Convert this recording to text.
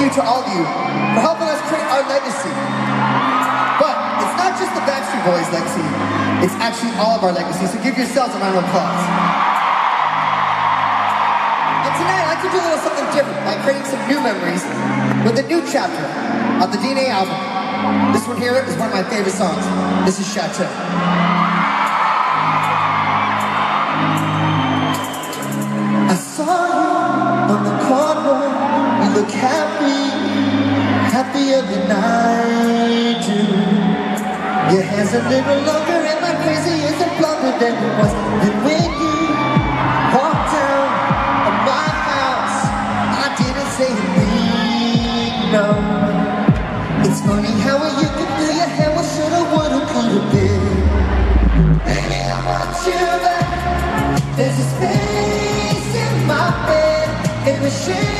you to all of you for helping us create our legacy. But it's not just the Backstreet Boys legacy, it's actually all of our legacy. So give yourselves a round of applause. And tonight, I'd like to do a little something different by creating some new memories with a new chapter of the DNA album. This one here is one of my favorite songs. This is Chateau. Happier than I do. Your hair's a little longer and my crazy isn't blonder than it was. Then when you walked down of my house, I didn't say a thing, no. It's funny how you can do your hair, what shoulda, woulda, coulda been. Baby, I want you back. There's a space in my bed, in the shape